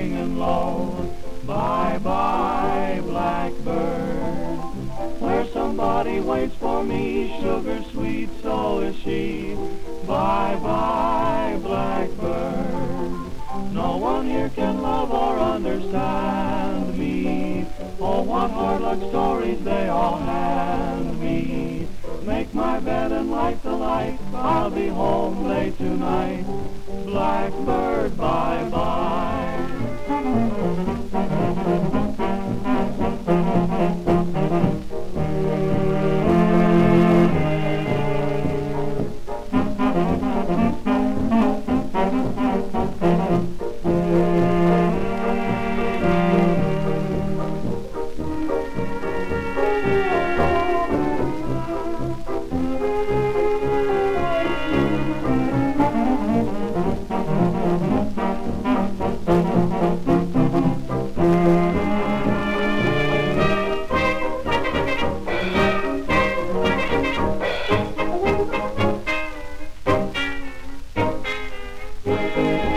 singing low, bye-bye blackbird, where somebody waits for me, sugar sweet, so is she, bye-bye blackbird, no one here can love or understand me, oh what hard-luck stories they all hand me, make my bed and light the light, I'll be home late tonight, blackbird, bye-bye. Música